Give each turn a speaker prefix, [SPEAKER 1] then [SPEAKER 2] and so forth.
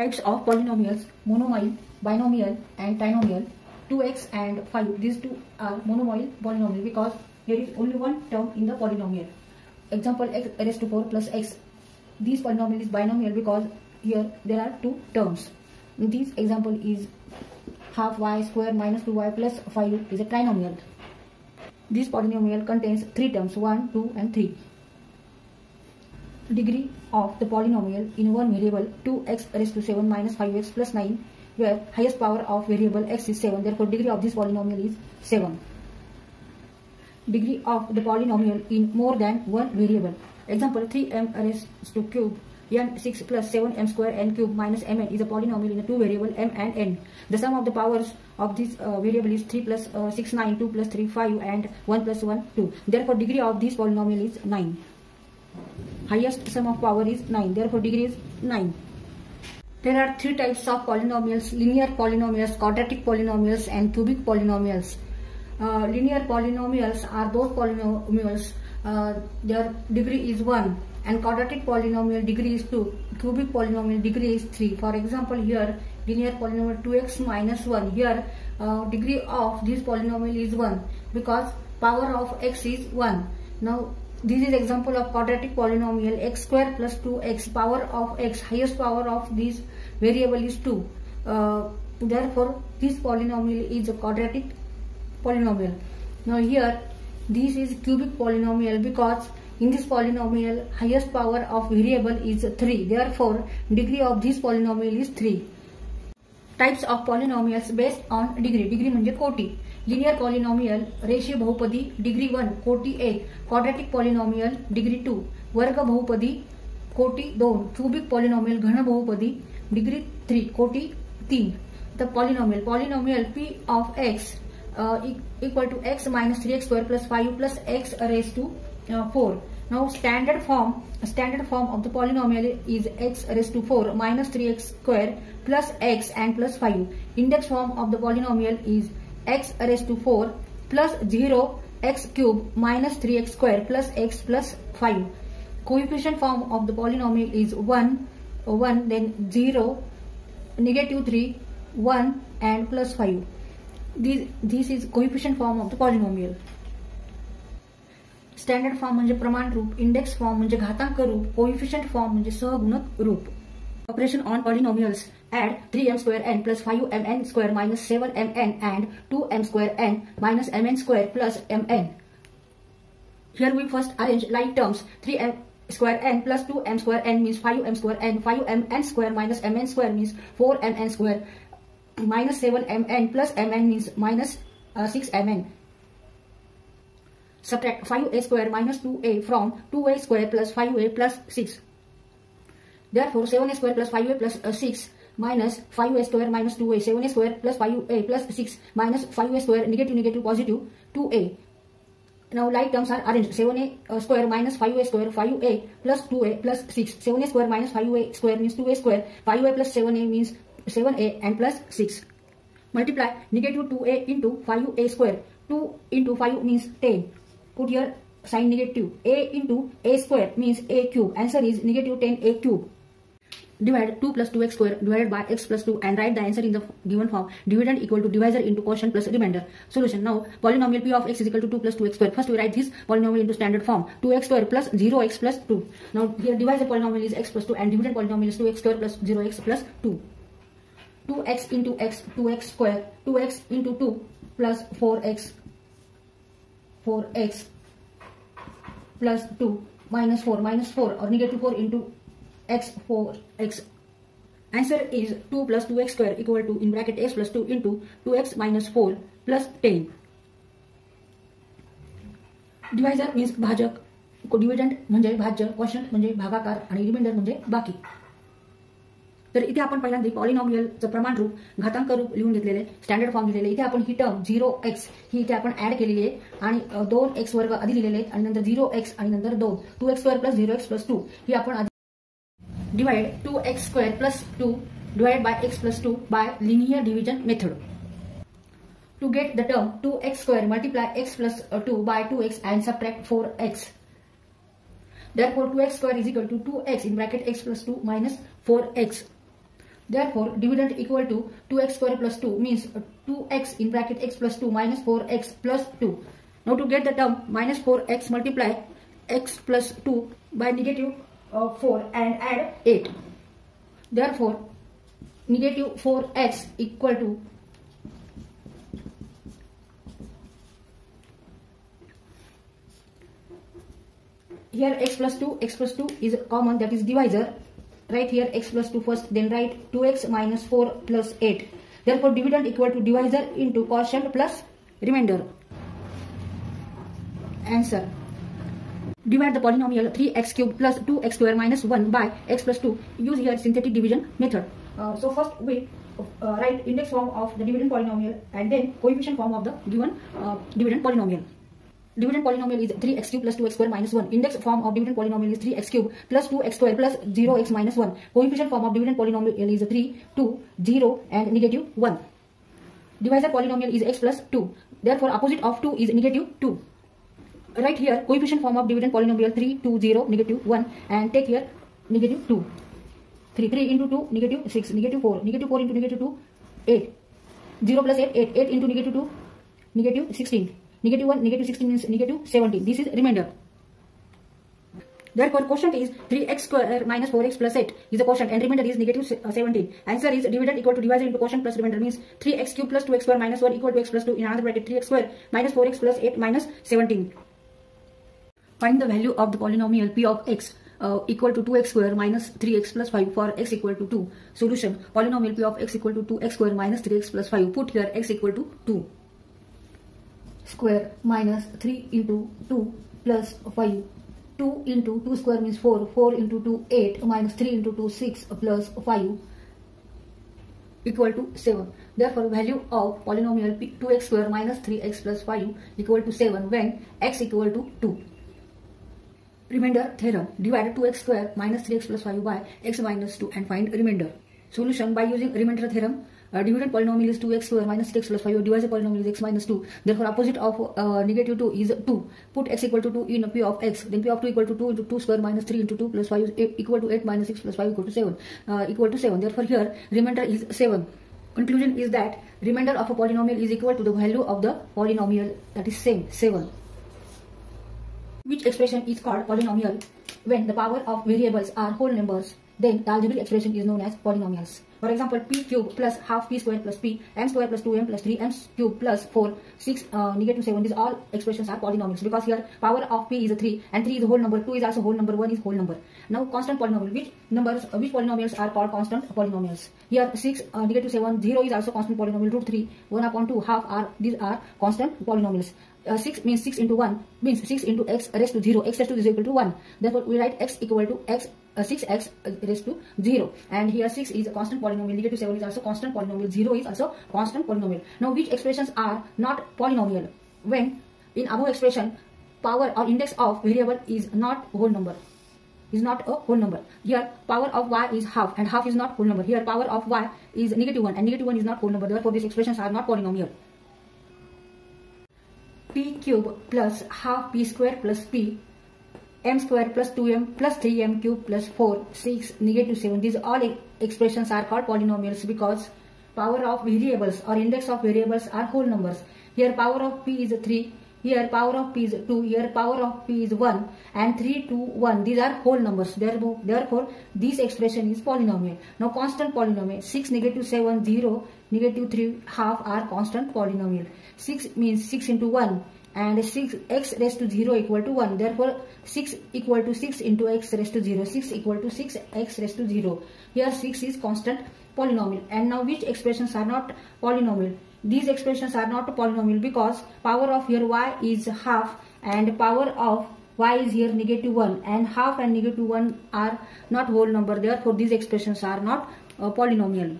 [SPEAKER 1] Types of polynomials, monomial, binomial and trinomial. 2x and 5, these two are monomial polynomial because there is only one term in the polynomial. Example x raised to 4 plus x. This polynomial is binomial because here there are two terms. This example is half y square minus 2y plus 5 is a trinomial. This polynomial contains three terms 1, 2 and 3 degree of the polynomial in one variable 2x raised to 7 minus 5x plus 9 where highest power of variable x is 7 therefore degree of this polynomial is 7 degree of the polynomial in more than one variable. Example 3m raised to cube n 6 plus 7m square n cube minus mn is a polynomial in a two variable m and n. The sum of the powers of this uh, variable is 3 plus uh, 6 9 2 plus 3 5 and 1 plus 1 2 therefore degree of this polynomial is 9 highest sum of power is 9 therefore degree is 9 there are three types of polynomials linear polynomials quadratic polynomials and cubic polynomials. Uh, linear polynomials are those polynomials. Uh, their degree is 1 and quadratic polynomial degree is 2 cubic polynomial degree is 3 for example here linear polynomial 2x minus 1 here uh, degree of this polynomial is 1 because power of x is 1 now this is example of quadratic polynomial x square plus 2x power of x highest power of this variable is 2. Uh, therefore this polynomial is a quadratic polynomial. Now here this is cubic polynomial because in this polynomial highest power of variable is 3. Therefore degree of this polynomial is 3. Types of polynomials based on degree. Degree म्हणजे कोटी. Linear polynomial रेषीय बहुपदी degree one कोटी एक. Quadratic polynomial degree to वर्ग बहुपदी, कोटी दोन. Cubic polynomial घन बहुपदी degree three कोटी तीन. The polynomial polynomial P of X equal to X minus three X square plus five plus X raise to four Now standard form standard form of the polynomial is x raised to 4 minus 3x square plus x and plus 5. Index form of the polynomial is x raised to 4 plus 0 x cube minus 3x square plus x plus 5. Coefficient form of the polynomial is 1, 1 then 0, negative 3, 1 and plus 5. This, this is coefficient form of the polynomial. Standard form प्रमाण रूप index form घातांक रूप coefficient form सहगुणक रूप. Operation on polynomials add three M square N plus five M N square minus seven M N and two M square N minus M N square plus M N here we first arrange like terms three M square N plus two M square N mean five M square N five M N square minus M N square n four M N square minus seven M N plus M N means minus six M N Subtract 5a square minus 2a from 2a square plus 5a plus 6. Therefore 7a square plus 5a plus uh, 6 minus 5a square minus 2a, 7a square plus 5a plus 6 minus 5a square negative negative positive 2a. Now like terms are arranged 7a uh, square minus 5a square 5a plus 2a plus 6. 7a square minus 5a square means 2a square 5a plus 7a means 7a and plus 6. Multiply negative 2a into 5a square. 2 into 5 means 10. Put here sign negative. a into a square means a cube. Answer is negative 10a cube. Divide 2 plus 2x square divided by x plus 2 and write the answer in the given form. Dividend equal to divisor into quotient plus remainder. Solution. Now polynomial p of x is equal to 2 plus 2x square. First we write this polynomial into standard form. 2x square plus 0x plus 2 now here divisor polynomial is x plus 2 and dividend polynomial is 2x square plus 0x plus 2 2x into x 2x square 2x into 2 plus 4x four X plus two minus four minus four और negative four into X four X answer is two plus two X square equal to in bracket X plus two into two X minus four plus ten divisor means भाजक dividend म्हणजे भाज्य question भागाकार reminder बाकी तर इथे आपण पहिल्यांदा पॉलिनॉमियलचं प्रमाण रूप घातांक रूप लिहून घेतलेले स्टँडर्ड फॉर्म लिहिलेले इथे आपण ही टर्म झिरो एक्स ही इथे आपण ऍड केलेली आहे आणि दोन एक्स वर्ग आधी लिहिलेले आहेत आणि नंतर झिरो एक्स आणि नंतर दोन. Two X square plus zero X plus two ही आपण divide two X square plus two divide by X plus two by linear division method to get the term two X square multiply X plus two by two X and subtract four X therefore 2x square is equal to 2x in bracket x plus 2 minus 4x Therefore, dividend equal to 2x square plus 2 means 2x in bracket x plus 2 minus 4x plus 2. Now to get the term minus 4x multiply x plus 2 by negative uh, 4 and add 8. Therefore, negative 4x equal to here x plus 2 x plus 2 is common that is divisor write here x plus 2 first then write 2x minus 4 plus 8 therefore dividend equal to divisor into quotient plus remainder. Answer. Divide the polynomial 3x cubed plus 2x square minus 1 by x plus 2 use here synthetic division method. Uh, so first we uh, write index form of the dividend polynomial and then coefficient form of the given uh, dividend polynomial dividend polynomial is 3x cube plus 2x square minus 1. Index form of dividend polynomial is 3x cube plus 2x square plus 0x minus 1. Coefficient form of dividend polynomial is 3, 2, 0 and negative 1. Divisor polynomial is x plus 2. Therefore, opposite of 2 is negative 2. Right here, coefficient form of dividend polynomial 3, 2, 0, negative 1 and take here negative 2. 3, 3 into 2, negative 6, negative 4, negative 4 into negative 2, 8. 0 plus 8, 8, 8 into negative 2, negative 16. Negative 1, negative 16 means negative 17. This is remainder. Therefore, quotient is 3x square minus 4x plus 8 is the quotient and remainder is negative 17. Answer is dividend equal to divisor into quotient plus remainder means 3x cube plus 2x square minus 1 equal to x plus 2 in another bracket 3x square minus 4x plus 8 minus 17. Find the value of the polynomial p of x uh, equal to 2x square minus 3x plus 5 for x equal to 2. Solution polynomial p of x equal to 2x square minus 3x plus 5. Put here x equal to 2 square minus 3 into 2 plus 5. 2 into 2 square means 4. 4 into 2 8 minus 3 into 2 6 plus 5 equal to 7. Therefore, value of polynomial 2x square minus 3x plus 5 equal to 7 when x equal to 2. Remainder theorem. Divide 2x square minus 3x plus 5 by x minus 2 and find remainder. Solution by using remainder theorem. Uh, dividend polynomial is 2x square minus 6 plus 5. Divisor polynomial is x minus 2. Therefore, opposite of uh, negative 2 is 2. Put x equal to 2 in p of x. Then p of 2 equal to 2 into 2 square minus 3 into 2 plus 5 is equal to 8 minus 6 plus 5 equal to 7. Uh, equal to 7. Therefore, here remainder is 7. Conclusion is that remainder of a polynomial is equal to the value of the polynomial that is same 7. Which expression is called polynomial when the power of variables are whole numbers then the algebraic expression is known as polynomials. For example, p cube plus half p square plus p, m square plus 2m plus 3m cube plus 4, 6, uh, negative 7. These all expressions are polynomials because here power of p is a 3 and 3 is a whole number, 2 is also whole number, 1 is whole number. Now constant polynomial, which numbers, uh, which polynomials are called constant polynomials? Here 6, uh, negative 7, 0 is also constant polynomial, root 3, 1 upon 2, half are, these are constant polynomials. Uh, 6 means 6 into 1 means 6 into x raised to 0 x raised to 0 equal to 1 therefore we write x equal to x uh, 6x raised to 0 and here 6 is a constant polynomial. Negative 7 is also constant polynomial. 0 is also constant polynomial. Now which expressions are not polynomial? When in above expression power or index of variable is not whole number. Is not a whole number. Here power of y is half and half is not whole number. Here power of y is negative 1 and negative 1 is not whole number. Therefore these expressions are not polynomial. P cube plus half p square plus p m square plus 2m plus 3m cube plus 4, 6, negative 7. These all expressions are called polynomials because power of variables or index of variables are whole numbers. Here power of p is 3, here power of p is 2, here power of p is 1 and 3, 2, 1. These are whole numbers. Therefore, this expression is polynomial. Now constant polynomial 6, negative 7, 0, negative 3, half are constant polynomial. 6 means 6 into 1 and 6 x raised to 0 equal to 1 therefore 6 equal to 6 into x raised to 0 6 equal to 6 x raised to 0 here 6 is constant polynomial. And now which expressions are not polynomial? These expressions are not polynomial because power of here y is half and power of y is here negative 1 and half and negative 1 are not whole number. Therefore these expressions are not uh, polynomial